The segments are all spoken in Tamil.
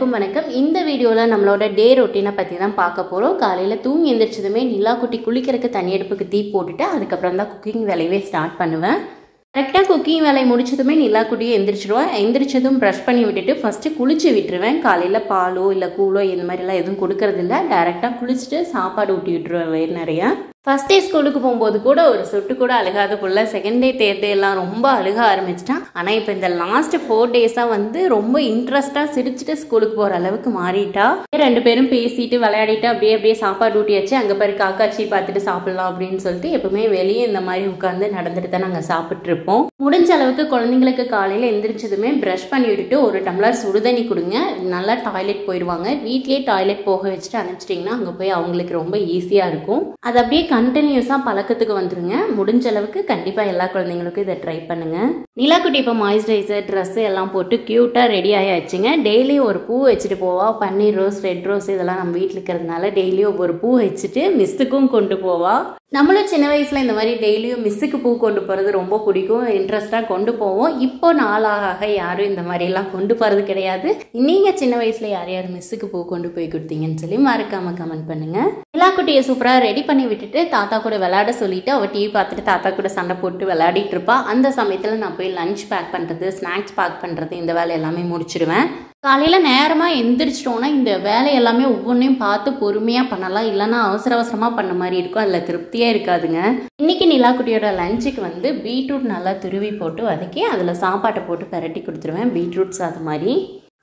எல்லாருக்கும் வணக்கம். இந்த வீடியோவில் நம்மளோட டே ரொட்டீனை பற்றி தான் பார்க்க போகிறோம் காலையில் தூங்கி எந்திரிச்சதுமே நிலா குட்டி குளிக்கிறதுக்கு தண்ணி அடுப்புக்கு தீ போட்டுட்டு அதுக்கப்புறம் தான் குக்கிங் வேலையவே ஸ்டார்ட் பண்ணுவேன். கரெக்டாக குக்கிங் வேலையை முடிச்சதுமே நிலா குட்டியை எந்திரிச்சிடுவேன் எந்திரிச்சதும் ப்ரஷ் பண்ணி விட்டுட்டு ஃபஸ்ட்டு குளிச்சு விட்டுருவேன். காலையில் பாலோ இல்லை கூழோ இந்த மாதிரிலாம் எதுவும் கொடுக்கறதில்ல. டேரெக்டாக குளிச்சுட்டு சாப்பாடு ஊட்டி விட்டுருவேன் வேறு நிறையா. ஃபஸ்ட் டே ஸ்கூலுக்கு போகும்போது கூட ஒரு சொட்டு கூட அழுகாத புள்ள. செகண்ட் டே தேர்ட் டே எல்லாம் ரொம்ப அழுக ஆரம்பிச்சிட்டான் ஆனால் இப்போ இந்த லாஸ்ட் ஃபோர் டேஸாக வந்து ரொம்ப இன்ட்ரெஸ்டாக சிரிச்சுட்டு ஸ்கூலுக்கு போகிற அளவுக்கு மாறிட்டா. ரெண்டு பேரும் பேசிட்டு விளையாடிட்டு அப்படியே அப்படியே சாப்பாடு ஊட்டியாச்சு அங்கே பாரு காக்காச்சி பார்த்துட்டு சாப்பிடலாம் அப்படின்னு சொல்லிட்டு எப்பவுமே வெளியே இந்த மாதிரி உட்காந்து நடந்துட்டு தான் நாங்கள் சாப்பிட்டு இருப்போம் முடிஞ்ச அளவுக்கு குழந்தைங்களுக்கு காலையில் எந்திரிச்சதுமே ப்ரஷ் பண்ணி விட்டுட்டு ஒரு டம்ளர் சுடுதண்ணி கொடுங்க. நல்லா டாய்லெட் போயிடுவாங்க. வீட்லேயே டாய்லெட் போக வச்சுட்டு அனுப்பிச்சிட்டிங்கன்னா அங்கே போய் அவங்களுக்கு ரொம்ப ஈஸியாக இருக்கும். அது அப்படியே கண்டினியூஸாக பழக்கத்துக்கு வந்துருங்க. முடிஞ்ச அளவுக்கு கண்டிப்பாக எல்லா குழந்தைங்களுக்கும் இதை ட்ரை பண்ணுங்க. நிலாக்குட்டி இப்போ மாய்ஸ்சரைசர் ட்ரெஸ்ஸு எல்லாம் போட்டு க்யூட்டாக ரெடி ஆகியாச்சுங்க டெய்லி ஒரு பூ வச்சுட்டு போவா. பன்னீர் ரோஸ் ரெட் ரோஸ் இதெல்லாம் நம்ம வீட்டில் இருக்கிறதுனால டெய்லியும் ஒரு பூ வச்சுட்டு மிஸ்ஸுக்கும் கொண்டு போவா. நம்மளும் சின்ன வயசில் இந்த மாதிரி டெய்லியும் மிஸ்ஸுக்கு பூ கொண்டு போகிறது ரொம்ப பிடிக்கும். இன்ட்ரெஸ்டாக கொண்டு போவோம். இப்போ நாளாக யாரும் இந்த மாதிரிலாம் கொண்டு போகிறது கிடையாது. நீங்கள் சின்ன வயசில் யார் யார் மிஸ்ஸுக்கு பூ கொண்டு போய் கொடுத்தீங்கன்னு சொல்லி மறக்காமல் கமெண்ட் பண்ணுங்கள் நிலாக்குட்டியை சூப்பராக ரெடி பண்ணி விட்டுட்டு தாத்தா கூட விளையாட சொல்லிட்டு அவள் டிவி பார்த்துட்டு தாத்தா கூட சண்டை போட்டு விளையாடிட்டு இருப்பா. அந்த சமயத்தில் நான் போய் லஞ்ச் பேக் பண்ணுறது ஸ்நாக்ஸ் பேக் பண்ணுறது இந்த வேலை எல்லாமே முடிச்சிடுவேன் காலையில் நேரமாக எந்திரிச்சிட்டோன்னா இந்த வேலை எல்லாமே ஒவ்வொன்றையும் பார்த்து பொறுமையாக பண்ணலாம். இல்லைன்னா அவசர அவசரமாக பண்ண மாதிரி இருக்கும். அதில் திருப்தியாக இருக்காதுங்க. இன்னைக்கு நிலாக்குட்டியோட லஞ்சுக்கு வந்து பீட்ரூட் நல்லா துருவி போட்டு வதக்கி அதில் சாப்பாட்டை போட்டு பரட்டி கொடுத்துருவேன். பீட்ரூட்ஸ் அது மாதிரி.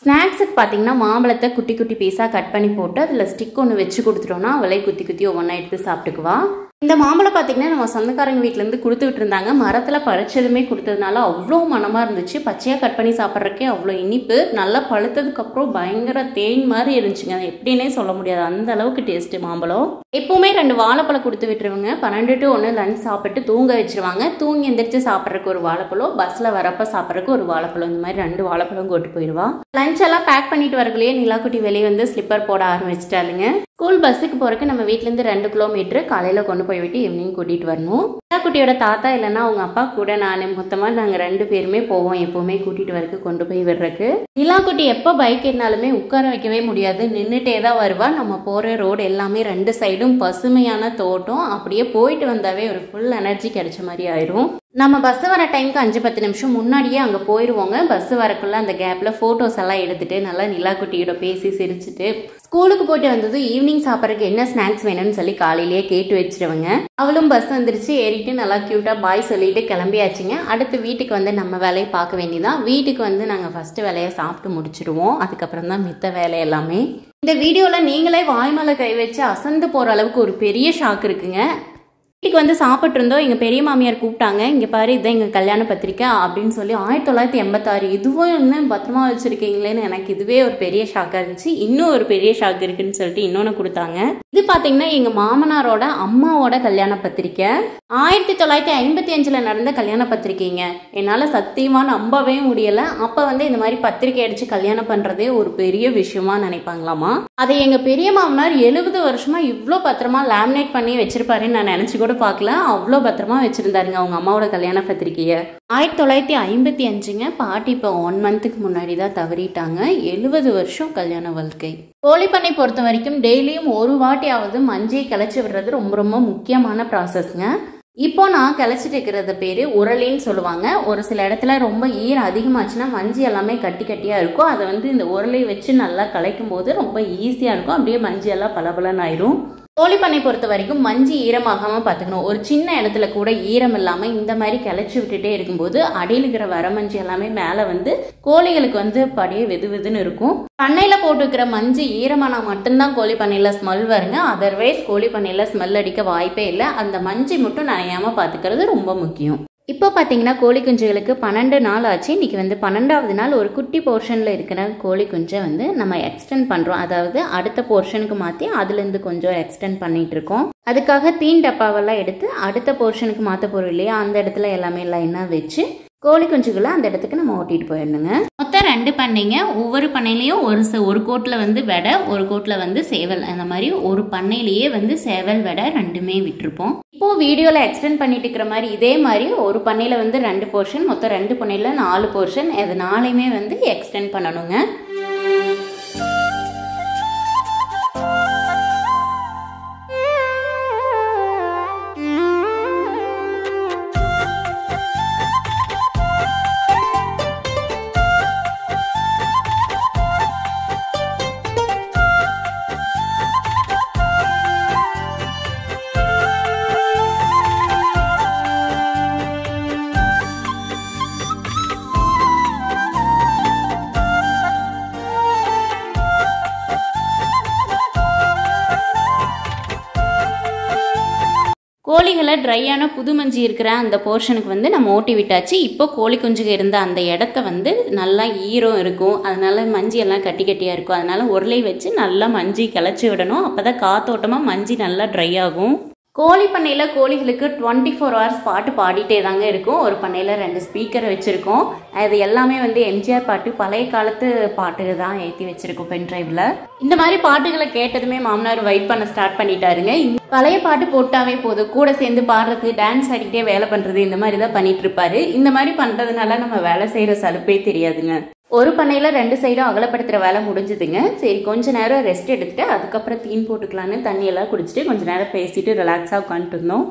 ஸ்நாக்ஸுக்கு பார்த்தீங்கன்னா மாம்பழத்தை குட்டி குட்டி பீஸாக கட் பண்ணி போட்டு அதில் ஸ்டிக் ஒன்று வச்சு கொடுத்துட்டோன்னா அவளே குத்தி குத்தி ஒவ்வொன்றா எடுத்து சாப்பிட்டுக்குவா. இந்த மாம்பழம் பார்த்தீங்கன்னா நம்ம சொந்தக்காரங்க வீட்டிலேருந்து கொடுத்துக்கிட்டு இருந்தாங்க மரத்தில் பறிச்சதுமே கொடுத்ததுனால அவ்வளோ மனமாக இருந்துச்சு. பச்சையாக கட் பண்ணி சாப்பிட்றக்கே அவ்வளோ இனிப்பு. நல்லா பழுத்ததுக்கப்புறம் பயங்கர தேன் மாதிரி இருந்துச்சுங்க. அது எப்படின்னே சொல்ல முடியாது. அந்த அளவுக்கு டேஸ்ட்டு மாம்பழம். எப்பவுமே ரெண்டு வாழைப்பழம் கொடுத்து விட்டுருவாங்க. பன்னெண்டு டு ஒன்று லஞ்ச் சாப்பிட்டு தூங்க வச்சுருவாங்க. தூங்கி எந்திரிச்சு சாப்பிட்றதுக்கு ஒரு வாழைப்பழம். பஸ்ஸில் வரப்போ சாப்பிட்றதுக்கு ஒரு வாழைப்பழம். இந்த மாதிரி ரெண்டு வாழைப்பழம் கொட்டு போயிடுவா லஞ்ச் எல்லாம் பேக் பண்ணிட்டு வரக்குள்ளேயே நிலாக்குட்டி வெளியே வந்து ஸ்லிப்பர் போட ஆரம்பிச்சிட்டாளுங்க. ஸ்கூல் பஸ்ஸுக்கு போறதுக்கு நம்ம வீட்டிலேருந்து ரெண்டு கிலோமீட்டர் காலையில் கொண்டு போய் விட்டு ஈவினிங் கூட்டிகிட்டு வரணும். நிலாக்குட்டியோட தாத்தா இல்லைன்னா அவங்க அப்பா கூட நான் மொத்தமாக நாங்கள் ரெண்டு பேருமே போவோம். எப்போவுமே கூட்டிகிட்டு வரக்கு கொண்டு போய் விடுறக்கு நிலாக்குட்டி எப்போ பைக் ஏறினாலுமே உட்கார வைக்கவே முடியாது. நின்றுட்டே தான் வருவா. நம்ம போகிற ரோடு எல்லாமே ரெண்டு சைடும் பசுமையான தோட்டம். அப்படியே போயிட்டு வந்தாவே ஒரு ஃபுல் எனர்ஜி கிடைச்ச மாதிரி ஆயிரும். நம்ம பஸ் வர டைமுக்கு அஞ்சு பத்து நிமிஷம் முன்னாடியே அங்கே போயிடுவோங்க பஸ் வரக்குள்ள அந்த கேப்பில் ஃபோட்டோஸ் எல்லாம் எடுத்துட்டு நல்லா நிலாக்குட்டியோட பேசி சிரிச்சுட்டு ஸ்கூலுக்கு போயிட்டு வந்தது ஈவினிங் சாப்பிட்றதுக்கு என்ன ஸ்நாக்ஸ் வேணும்னு சொல்லி காலையிலேயே கேட்டு வச்சிருவங்க. அவளும் பஸ் வந்துருச்சு ஏறிட்டு நல்லா க்யூட்டாக பாய் சொல்லிட்டு கிளம்பியாச்சுங்க. அடுத்து வீட்டுக்கு வந்து நம்ம வேலையை பார்க்க வேண்டியதான் வீட்டுக்கு வந்து நாங்கள் ஃபஸ்ட்டு வேலையை சாப்பிட்டு முடிச்சிடுவோம். அதுக்கப்புறம் தான் மித்த வேலை எல்லாமே. இந்த வீடியோவில் நீங்களே வாய்மலை கை வச்சு அசந்து போகிற அளவுக்கு ஒரு பெரிய ஷாக் இருக்குங்க. வீட்டுக்கு வந்து சாப்பிட்டு இருந்தோம் எங்கள் பெரிய மாமியார் கூப்பிட்டாங்க. இங்கே பாரு இதான் எங்கள் கல்யாண பத்திரிக்கை அப்படின்னு சொல்லி ஆயிரத்தி தொள்ளாயிரத்தி எண்பத்தாறு இதுவும் இன்னும் பத்திரமா வச்சுருக்கீங்களேன்னு எனக்கு இதுவே ஒரு பெரிய ஷாக்காக இருந்துச்சு. இன்னும் ஒரு பெரிய ஷாக் இருக்குன்னு சொல்லிட்டு இன்னொன்று கொடுத்தாங்க. இது பார்த்தீங்கன்னா எங்கள் மாமனாரோட அம்மாவோட கல்யாண பத்திரிக்கை. ஆயிரத்தி தொள்ளாயிரத்தி ஐம்பத்தி அஞ்சில் நடந்த கல்யாண பத்திரிக்கைங்க. என்னால் சத்தியமாக நம்பவே முடியலை. அப்போ வந்து இந்த மாதிரி பத்திரிக்கை அடித்து கல்யாணம் பண்ணுறதே ஒரு பெரிய விஷயமா நினைப்பாங்களாமா? அதை எங்கள் பெரிய மாமனார் எழுபது வருஷமாக இவ்வளோ பத்திரமா லேமினேட் பண்ணி வச்சிருப்பாருன்னு நான் நினச்சி கூட பார்க்கல. அவ்வளோ பத்திரமா வச்சுருந்தாருங்க அவங்க அம்மாவோட கல்யாண பத்திரிக்கையை ஆயிரத்தி தொள்ளாயிரத்தி ஐம்பத்தி அஞ்சுங்க பாட்டி இப்போ ஒன் மந்த்துக்கு முன்னாடி தான் தவறிட்டாங்க. எழுபது வருஷம் கல்யாண வாழ்க்கை. கோழிப்பண்ணை பொறுத்த வரைக்கும் டெய்லியும் ஒரு வாட்டியாவது மஞ்சையை கிளச்சி விடுறது ரொம்ப ரொம்ப முக்கியமான ப்ராசஸ்ங்க இப்போ நான் கிளச்சிட்டு இருக்கிறத பேர் உரலின்னு சொல்லுவாங்க. ஒரு சில இடத்துல ரொம்ப ஈர அதிகமாச்சுன்னா மஞ்சி எல்லாமே கட்டி கட்டியாக இருக்கும். அதை வந்து இந்த உரலை வச்சு நல்லா கலைக்கும் போது ரொம்ப ஈஸியாக இருக்கும். அப்படியே மஞ்சி எல்லாம் பளபளன்னு ஆயிரும். கோழிப்பண்ணை பொறுத்த வரைக்கும் மஞ்சி ஈரமாகாமல் பார்த்துக்கணும். ஒரு சின்ன இடத்துல கூட ஈரம் இல்லாமல் இந்த மாதிரி கிளச்சி விட்டுட்டே இருக்கும்போது அடியில் இருக்கிற வரமஞ்சி எல்லாமே மேலே வந்து கோழிகளுக்கு வந்து படியே வெது வெதுன்னு இருக்கும். பண்ணையில் போட்டுக்கிற மஞ்சு ஈரமானா மட்டும்தான் கோழி பண்ணையில் ஸ்மெல் வருங்க. அதர்வைஸ் கோழி பண்ணையில் ஸ்மெல் அடிக்க வாய்ப்பே இல்லை. அந்த மஞ்சி மட்டும் நனையாமல் பார்த்துக்கிறது ரொம்ப முக்கியம். இப்போ பார்த்தீங்கன்னா கோழி குஞ்சுகளுக்கு பன்னெண்டு நாள் ஆச்சு. இன்றைக்கி வந்து பன்னெண்டாவது நாள் ஒரு குட்டி போர்ஷனில் இருக்கிற கோழி குஞ்சை வந்து நம்ம எக்ஸ்டெண்ட் பண்ணுறோம் அதாவது அடுத்த போர்ஷனுக்கு மாற்றி அதுலேருந்து கொஞ்சம் எக்ஸ்டெண்ட் பண்ணிகிட்ருக்கோம் அதுக்காக தீன் டப்பாவெல்லாம் எடுத்து அடுத்த போர்ஷனுக்கு மாற்ற போகிறோம் இல்லையா? அந்த இடத்துல எல்லாமே லைனாக வச்சு கோழி குஞ்சுகளை அந்த இடத்துக்கு நம்ம ஓட்டிட்டு போயிடணுங்க. மொத்தம் ரெண்டு பண்ணைங்க. ஒவ்வொரு பண்ணையிலையும் ஒரு ஒரு கோட்டில் வந்து வெடை ஒரு கோட்டில் வந்து சேவல். அந்த மாதிரி ஒரு பண்ணையிலேயே வந்து சேவல் வெடை ரெண்டுமே விட்டுருப்போம். இப்போ வீடியோவில் எக்ஸ்டெண்ட் பண்ணிட்டு இருக்கிற மாதிரி இதே மாதிரி ஒரு பண்ணையில் வந்து ரெண்டு போர்ஷன் மொத்தம் ரெண்டு பண்ணையில் நாலு போர்ஷன் அது நாளையுமே வந்து எக்ஸ்டெண்ட் பண்ணணுங்க. கோழிகளை ட்ரையான புது மஞ்சி இருக்கிற அந்த போர்ஷனுக்கு வந்து நம்ம ஓட்டி விட்டாச்சு. இப்போ கோழி குஞ்சுக இருந்த அந்த இடத்த வந்து நல்லா ஈரம் இருக்கும். அதனால மஞ்சி எல்லாம் கட்டி கட்டியாக இருக்கும். அதனால உருளை வச்சு நல்லா மஞ்சி கிளச்சி விடணும். அப்போ தான் காத்தோட்டமாக மஞ்சி நல்லா ட்ரை ஆகும். கோழி பண்ணையில் கோழிகளுக்கு டுவெண்ட்டி ஃபோர் ஹவர்ஸ் பாட்டு பாடிட்டே தாங்க இருக்கும். ஒரு பண்ணையில் ரெண்டு ஸ்பீக்கர் வச்சுருக்கோம். அது எல்லாமே வந்து எம்ஜிஆர் பாட்டு பழைய காலத்து பாட்டு தான் ஏற்றி வச்சுருக்கோம் பென் ட்ரைவில் இந்த மாதிரி பாட்டுகளை கேட்டதுமே மாமனார் வைப் பண்ண ஸ்டார்ட் பண்ணிட்டாருங்க. பழைய பாட்டு போட்டாவே போதும். கூட சேர்ந்து பாடுறது டான்ஸ் ஆடிக்கிட்டே வேலை பண்ணுறது இந்த மாதிரி தான் பண்ணிட்டு இருப்பாரு. இந்த மாதிரி பண்ணுறதுனால நம்ம வேலை செய்கிற சலுப்பே தெரியாதுங்க. ஒரு பண்ணையில் ரெண்டு சைடும் அகலப்படுத்துகிற வேலை முடிஞ்சுதுங்க. சரி கொஞ்ச நேரம் ரெஸ்ட் எடுத்துகிட்டு அதுக்கப்புறம் தீன் போட்டுக்கலான்னு தண்ணியெல்லாம் குடிச்சிட்டு கொஞ்ச நேரம் பேசிட்டு ரிலாக்ஸாக உட்காந்துட்டு இருந்தோம்.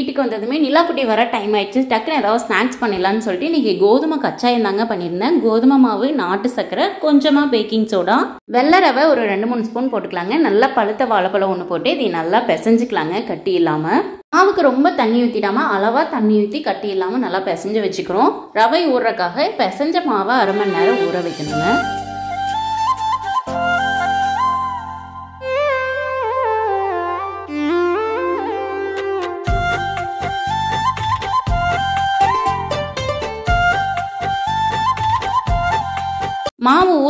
வீட்டுக்கு வந்ததுமே நிலாக்குட்டி வர டைம் ஆயிடுச்சு. டக்குன்னு ஏதாவது ஸ்நாக்ஸ் பண்ணிடலான்னு சொல்லிட்டு இன்னைக்கு கோதுமை கச்சாயம் தாங்க பண்ணியிருந்தேன். கோதுமை மாவு நாட்டு சக்கரை கொஞ்சமாக பேக்கிங் சோடா வெள்ளை ரவை ஒரு ரெண்டு மூணு ஸ்பூன் போட்டுக்கலாங்க. நல்லா பழுத்த வாழைப்பழம் ஒன்று போட்டு இதை நல்லா பிசைஞ்சிக்கலாங்க கட்டி இல்லாமல் மாவுக்கு ரொம்ப தண்ணி ஊற்றிடாம அளவாக தண்ணி ஊற்றி கட்டி இல்லாமல் நல்லா பிசைஞ்சு வச்சுக்கிறோம். ரவை ஊறுறக்காக பிசைஞ்ச மாவை அரை மணி நேரம் ஊற வைக்கணுங்க.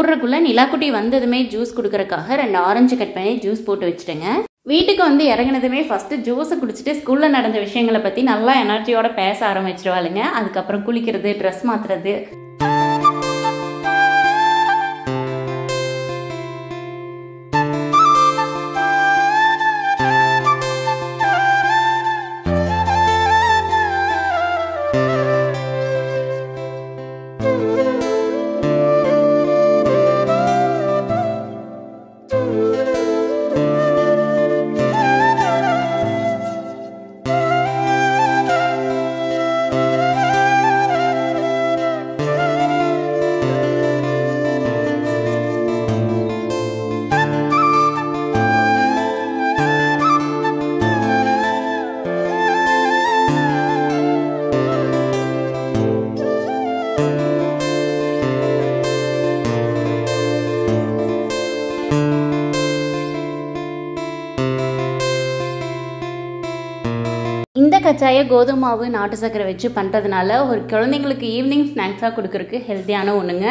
போடுறக்குள்ளே நிலாக்குட்டி வந்ததுமே ஜூஸ் கொடுக்கறக்காக ரெண்டு ஆரஞ்சு கட் பண்ணி ஜூஸ் போட்டு வச்சுட்டேங்க. வீட்டுக்கு வந்து இறங்கினதுமே ஃபஸ்ட்டு ஜூஸை குடிச்சிட்டு ஸ்கூலில் நடந்த விஷயங்களை பற்றி நல்லா எனர்ஜியோட பேச ஆரம்பிச்சிருவாளுங்க. அதுக்கப்புறம் குளிக்கிறது ட்ரெஸ் மாற்றுறது இந்த கச்சாயை கோதுமை மாவு நாட்டு சக்கரை வச்சு பண்ணுறதுனால ஒரு குழந்தைங்களுக்கு ஈவினிங் ஸ்நாக்ஸாக கொடுக்குறக்கு ஹெல்த்தியான ஒன்றுங்க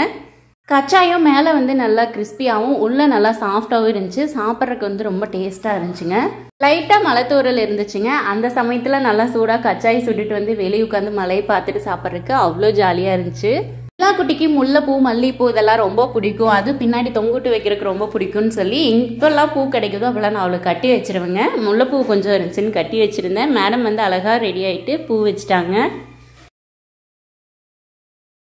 கச்சாயம் மேலே வந்து நல்லா கிறிஸ்பியாகவும் உள்ளே நல்லா சாஃப்டாகவும் இருந்துச்சு. சாப்பிட்றதுக்கு வந்து ரொம்ப டேஸ்ட்டாக இருந்துச்சுங்க. லைட்டாக மலைத்தூரல் இருந்துச்சுங்க. அந்த சமயத்தில் நல்லா சூடாக கச்சாய் சுட்டுட்டு வந்து வெளியே உட்காந்து மலையை பார்த்துட்டு சாப்பிட்றதுக்கு அவ்வளோ ஜாலியாக இருந்துச்சு. எல்லா குட்டிக்கு முல்லைப்பூ மல்லிகைப்பூ இதெல்லாம் ரொம்ப பிடிக்கும். அது பின்னாடி தொங்குட்டு வைக்கிறதுக்கு ரொம்ப பிடிக்கும்னு சொல்லி இப்போல்லாம் பூ கிடைக்குதோ அப்போல்லாம் நான் அவளுக்கு கட்டி வச்சிருவேங்க. முல்லைப்பூ கொஞ்சம் இருந்துச்சுன்னு கட்டி வச்சுருந்தேன். மேடம் வந்து அழகாக ரெடி ஆகிட்டு பூ வச்சுட்டாங்க.